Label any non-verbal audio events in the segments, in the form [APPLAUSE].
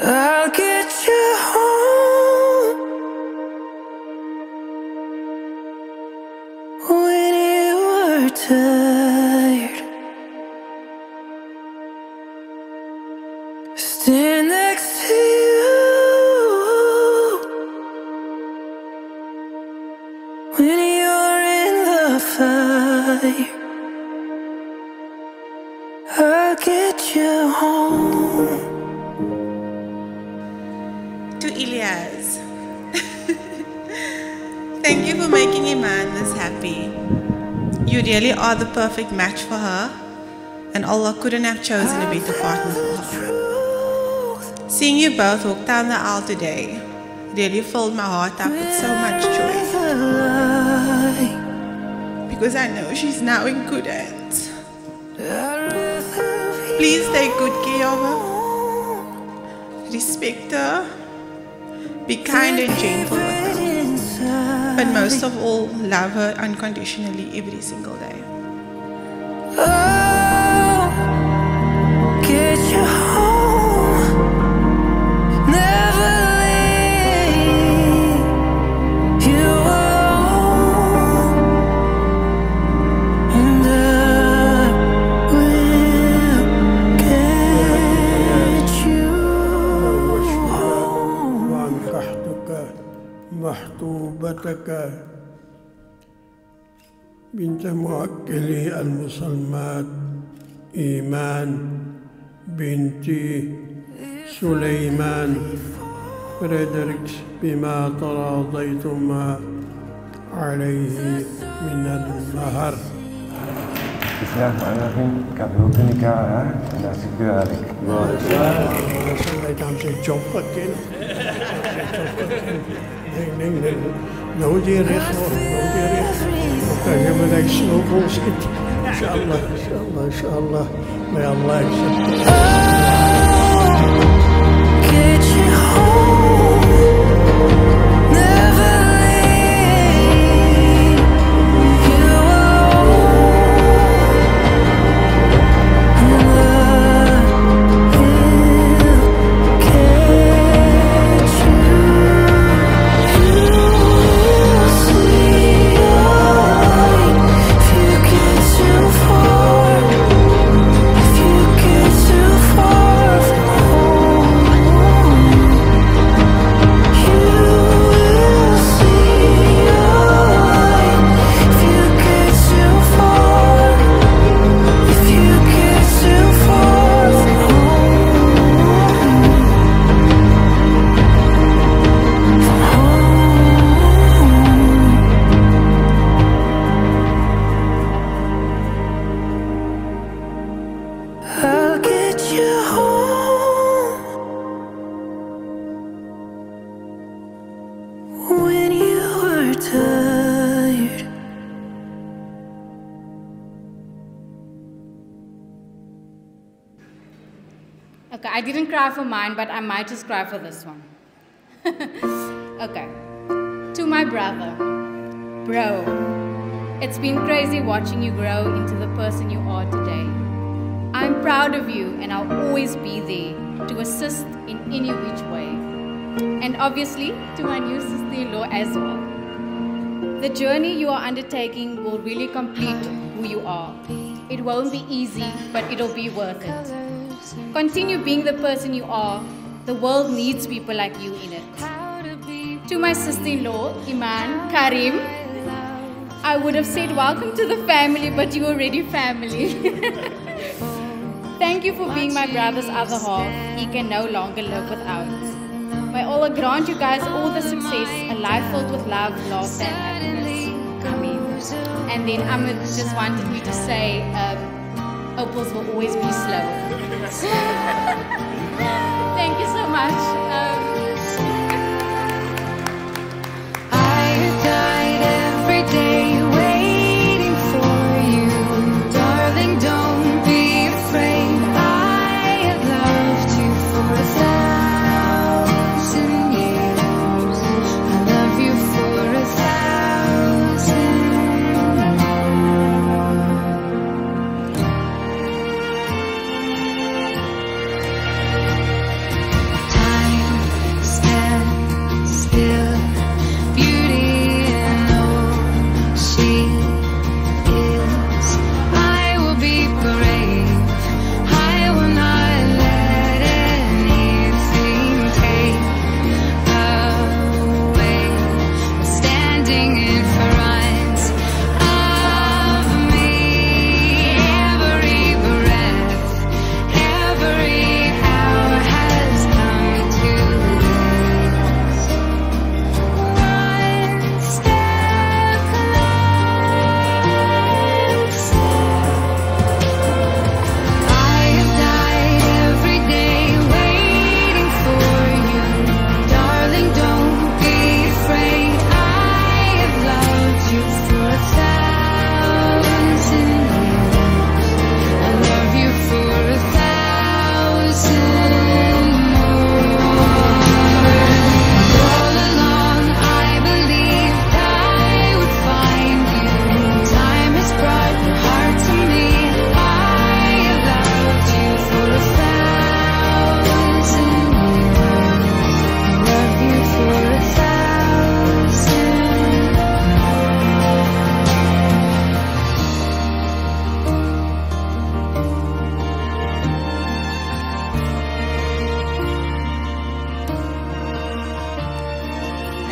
I'll You really are the perfect match for her, and Allah couldn't have chosen a better partner for her. Seeing you both walk down the aisle today really filled my heart up with so much joy. Because I know she's now in good hands. Please take good care of her, respect her, be kind and gentle with her, but most of all, love her unconditionally every single day. بنت مؤكلي المسلمات إيمان بنت سليمان فريدريكس بما تراضيتما عليه من المهر. أنا لو دير اخوه لو دير اخوه هذاك الشوق وسكت إن شاء الله إن شاء الله إن شاء الله. يا الله يكسب Okay, I didn't cry for mine, but I might just cry for this one. [LAUGHS] okay. To my brother, bro, it's been crazy watching you grow into the person you are today. I'm proud of you, and I'll always be there to assist in any which way. And obviously, to my new sister in law as well. The journey you are undertaking will really complete who you are. It won't be easy, but it'll be worth it. Continue being the person you are. The world needs people like you in it. To my sister in law, Imaan, Karriem, I would have said welcome to the family, but you are already family. [LAUGHS] Thank you for being my brother's other half. He can no longer live without. May Allah grant you guys all the success, a life filled with love, laughter, and happiness. Ameen. And then Ahmed just wanted me to say, um, opals will always be slow. [LAUGHS] Thank you so much. Um,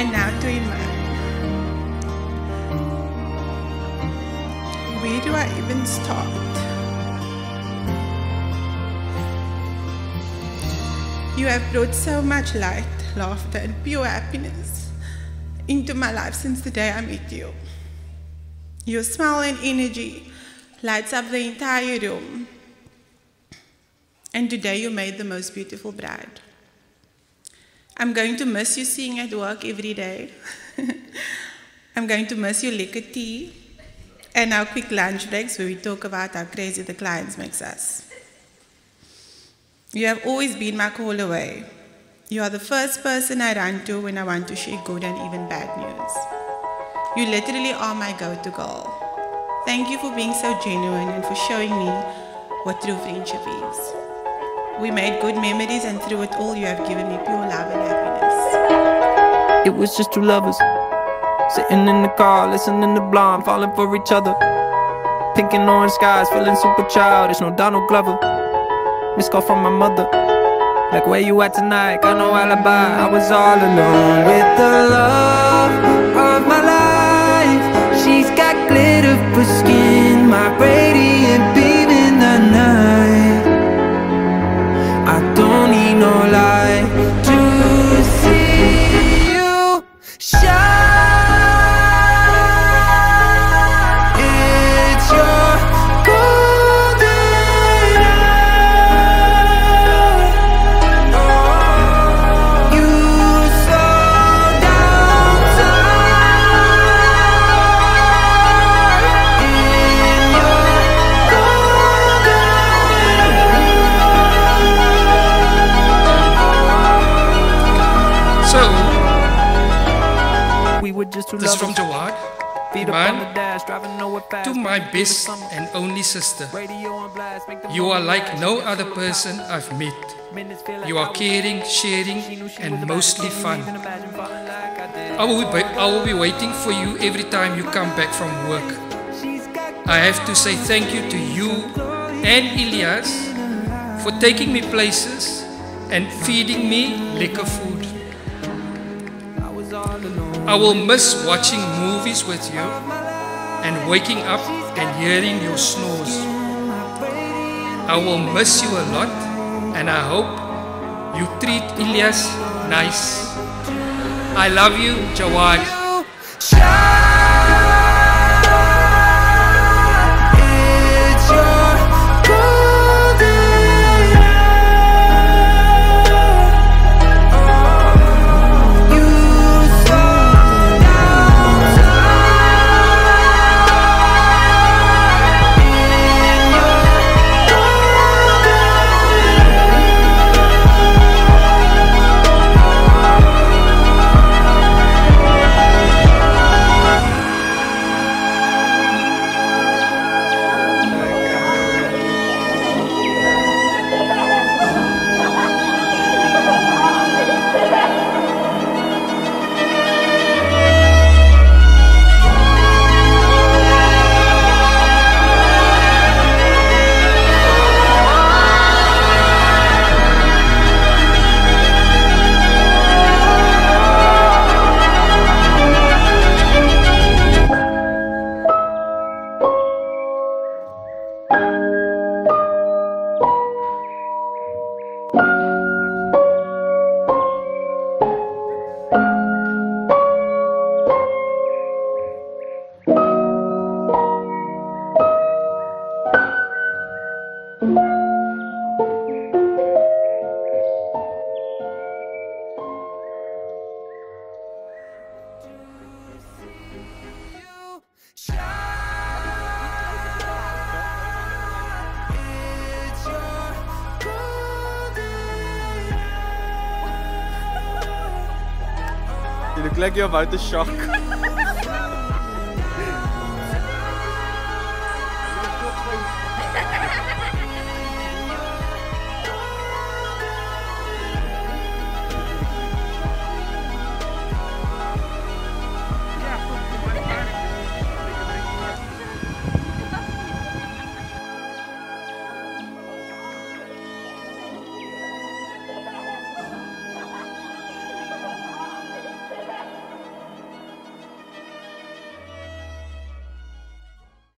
and now doing that. Where do I even start? You have brought so much light, laughter, and pure happiness into my life since the day I met you. Your smile and energy lights up the entire room. And today you made the most beautiful bride. I'm going to miss you seeing at work every day. [LAUGHS] I'm going to miss your liquor tea and our quick lunch breaks where we talk about how crazy the clients makes us. You have always been my call away. You are the first person I run to when I want to share good and even bad news. You literally are my go-to girl. Thank you for being so genuine and for showing me what true friendship is. We made good memories and through it all you have given me pure love and happiness. It was just two lovers Sitting in the car, listening to Blonde Falling for each other. Pink and orange skies, feeling super childish No Donald Glover. Missed call from my mother Like where you at tonight, got no alibi. I was all alone with the love of my life. She's got glitter for skin My radiant no light is from. Jawad Man, on the dash, driving nowhere fast. to my cruising through the best and only sister. Radio on blast, make the You are like no other person. I've met. You are caring, sharing, She knew she was and mostly fun. even imagine falling like I will, be, I will be waiting for you every time you come back from work. I have to say thank you to you and Ilyaas for taking me places and feeding me liquor food. I will miss watching movies with you and waking up and hearing your snores. I will miss you a lot and I hope you treat Ilyaas nice. I love you, Jawad. You look like you're about to shock. [LAUGHS]